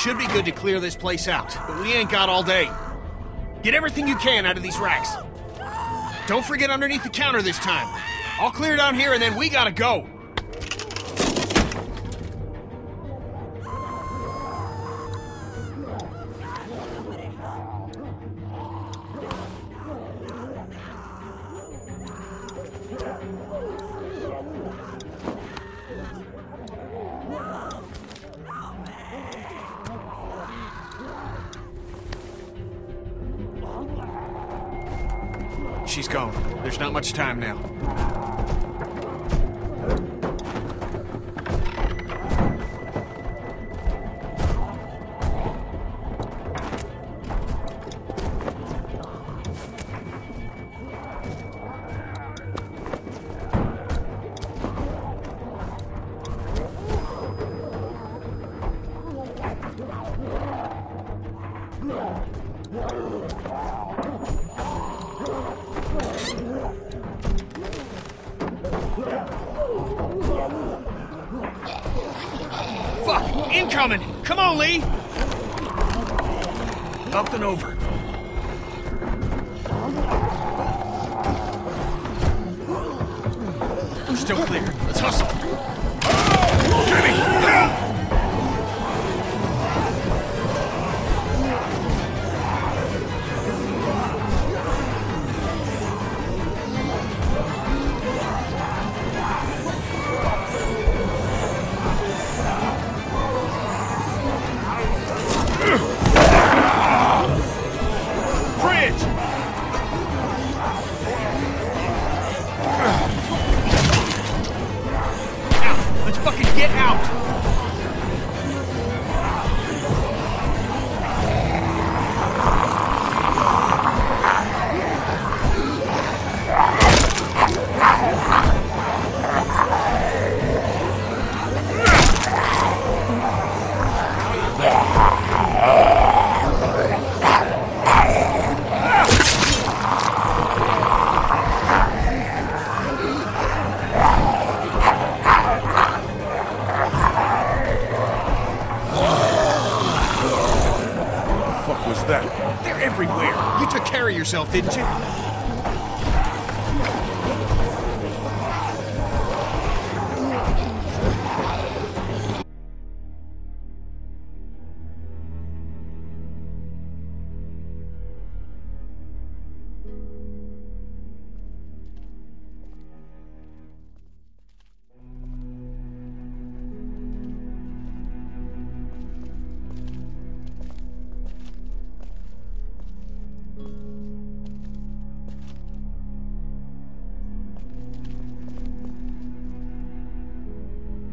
should be good to clear this place out, but we ain't got all day. Get everything you can out of these racks. Don't forget underneath the counter this time. I'll clear down here and then we gotta go. She's gone. There's not much time now. Fuck! Incoming! Come on, Lee! Up and over. We're still clear. Let's hustle. Jimmy! Get out! They're everywhere! You took care of yourself, didn't you?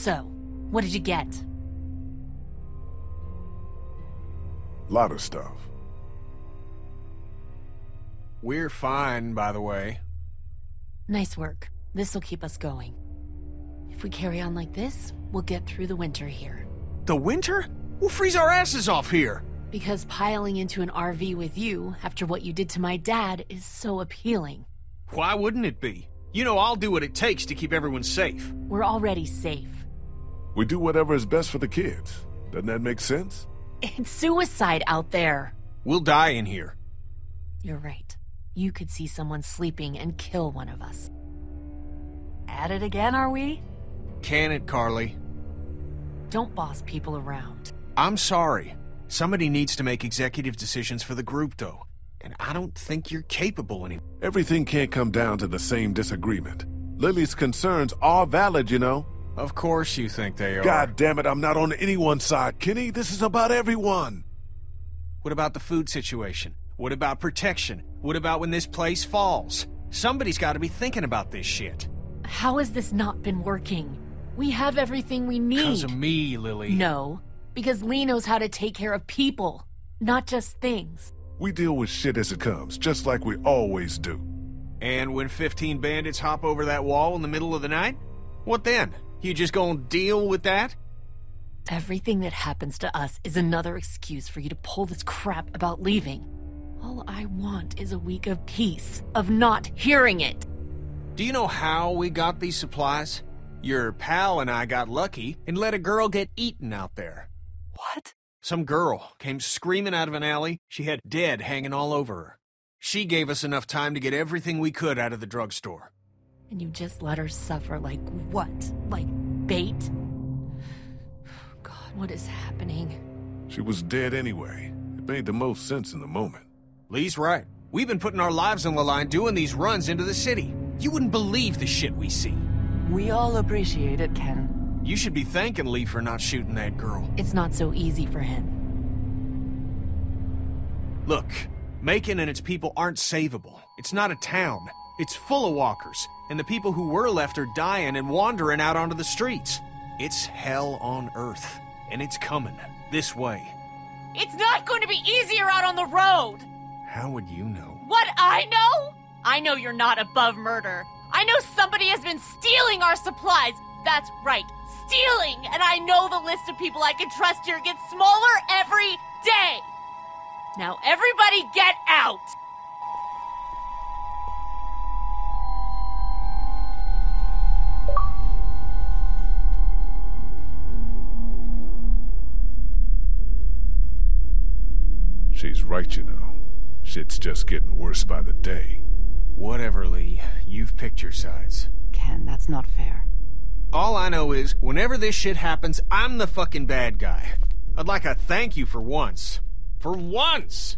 So, what did you get? A lot of stuff. We're fine, by the way. Nice work. This'll keep us going. If we carry on like this, we'll get through the winter here. The winter? We'll freeze our asses off here. Because piling into an RV with you after what you did to my dad is so appealing. Why wouldn't it be? You know I'll do what it takes to keep everyone safe. We're already safe. We do whatever is best for the kids. Doesn't that make sense? It's suicide out there. We'll die in here. You're right. You could see someone sleeping and kill one of us. At it again, are we? Can it, Carley? Don't boss people around. I'm sorry. Somebody needs to make executive decisions for the group, though. And I don't think you're capable anymore. Everything can't come down to the same disagreement. Lilly's concerns are valid, you know. Of course you think they are. God damn it, I'm not on anyone's side, Kenny. This is about everyone. What about the food situation? What about protection? What about when this place falls? Somebody's got to be thinking about this shit. How has this not been working? We have everything we need. Because need. of me, Lilly. No, because Lee knows how to take care of people, not just things. We deal with shit as it comes, just like we always do. And when 15 bandits hop over that wall in the middle of the night? What then? You just gonna deal with that? Everything that happens to us is another excuse for you to pull this crap about leaving. All I want is a week of peace, of not hearing it. Do you know how we got these supplies? Your pal and I got lucky and let a girl get eaten out there. What? Some girl came screaming out of an alley. She had dead hanging all over her. She gave us enough time to get everything we could out of the drugstore. And you just let her suffer like what? Like bait? God, what is happening? She was dead anyway. It made the most sense in the moment. Lee's right. We've been putting our lives on the line doing these runs into the city. You wouldn't believe the shit we see. We all appreciate it, Ken. You should be thanking Lee for not shooting that girl. It's not so easy for him. Look, Macon and its people aren't savable. It's not a town. It's full of walkers, and the people who were left are dying and wandering out onto the streets. It's hell on earth, and it's coming this way. It's not going to be easier out on the road! How would you know? What I know? I know you're not above murder. I know somebody has been stealing our supplies. That's right, stealing! And I know the list of people I can trust here gets smaller every day! Now everybody get out! She's right, you know. Shit's just getting worse by the day. Whatever, Lee. You've picked your sides. Ken, that's not fair. All I know is, whenever this shit happens, I'm the fucking bad guy. I'd like a thank you for once. For once!